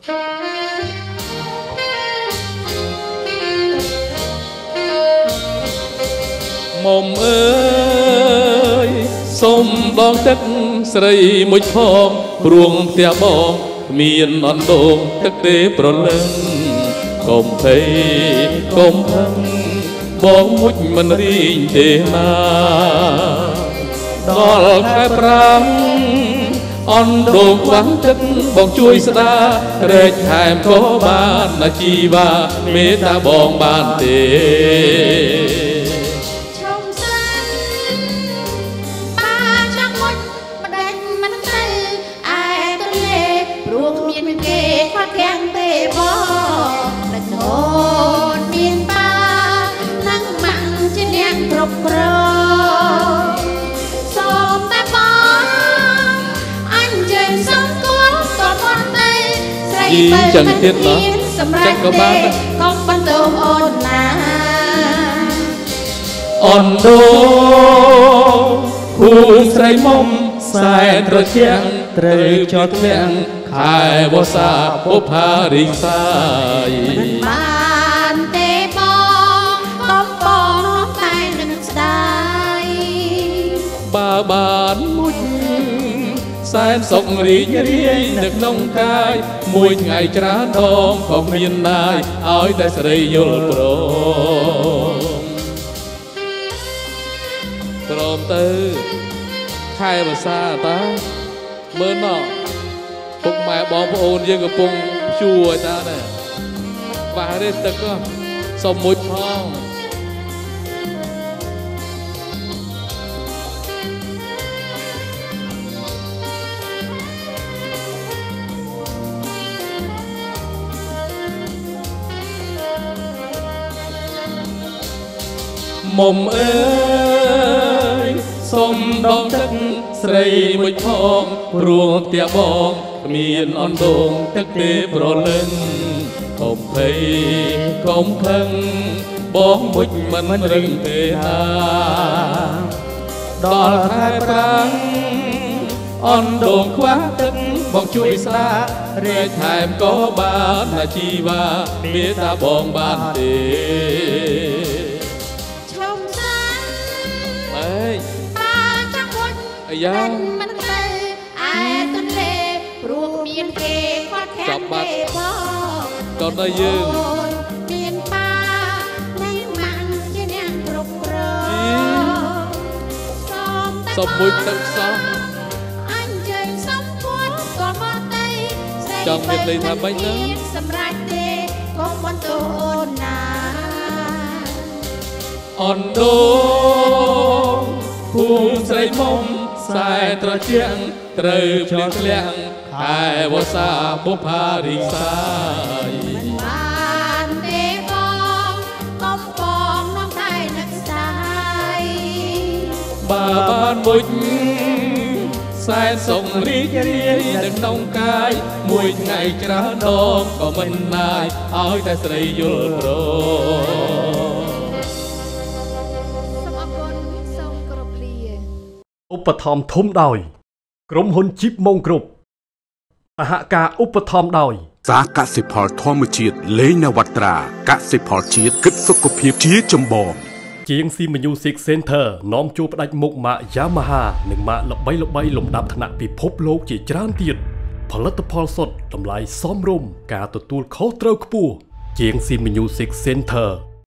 មុំអើយសូមដងទឹកស្រីមួយផងព្រួងផ្ទះបងគ្មានអណ្ដូងទឹកទេប្រលឹងកុំភ័យកុំផឹងបងមុជមិនរីងទេណាដល់ខែប្រាំ អនដងខ្វាំងទឹកបងជួយស្ដារែកថែមក៏បានណាជីវ៉ាមេត្តាបងបានទេឈុំសិនបាចង់មុចម្ដេចមិនទៅឯទន្លេព្រោះគ្មានគេខ្វះខាំងទេបងដឹកនោ ស្រីបើចឹងទៀតណាសម្រាប់ក៏បានកុំបន្ទោអូនណាអនដូគូស្រីមុំសែនត្រជាក់ត្រូវចោតធ្លាក់ខែវស្សាពុផារិងសាយបានទេបងកុំបងតែនឹងស្ដាយបើបានមួយ សែនសុខរីករាយនៅក្នុងកាយមួយថ្ងៃច្រើនដងក៏មានណាយឲ្យតែស្រីយល់ព្រមព្រមទៅខែភាសាតាមើលណោះពុកម៉ែបងប្អូនយើងកំពុងជួឲ្យតាដែរបារេទឹកក៏សុំមួយផង មុំអើយសុំដងទឹកស្រីមួយផងព្រោះផ្ទះបងគ្មានអណ្ដូងទឹកទេប្រលឹងកុំភ័យកុំខឹងបងមុជមិនរឹងទេណាដល់ខែប្រាំងអណ្ដូងខ្វះទឹកបងជួយស្ដារែកថែមក៏បានណាជីវ៉ាមេត្តាបងបានទេ យ៉ាមិនមិនទៅឯទន្លេព្រោះមានគេខ្វះខាំងទេបងកូនដល់យើងអូនមានបានឹងម៉ាក់ជានាងគ្រប់គ្រងសូមតែសុំមួយទឹកសោះអញ្ជើញសុំពួតក៏មកទៅស្រីចង់មានន័យថាម៉េចទៅមានសម្រាប់ទេកុំបន្ទោអូនណាអនដូភូមិស្រីមុំ ខ្សែត្រជាក់ត្រូវភ្លៀងធ្លាក់ខែវស្សាបុផារិងសាយបានទេបងកុំបងនាំតែនឹកស្ដាយបើបានមួយសែនសុខរីករាយនៅក្នុងកាយមួយថ្ងៃច្រើនដងក៏មិនណាយឲ្យតែស្រីយល់ព្រម ត្ថម្ភធំដោយ ក្រុមហ៊ុនជីបម៉ុងគ្រប់សហការឧបត្ថម្ភដោយសាកសិផលធម្មជាតិលេងនវត្រាកសិផលជាតិគិតសុខភាពជាចម្បងជាង C Music Center នាំជួបផ្ដាច់មុខម៉ាក Yamaha និងម៉ាកល្បីៗលំដាប់ថ្នាក់ពិភពលោកជាច្រើនទៀតផលិតផលសុទ្ធតម្លៃសមរម្យការទទួលខុសត្រូវខ្ពស់ជាង C Music Center